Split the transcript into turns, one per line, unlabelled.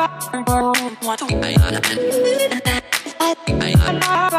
I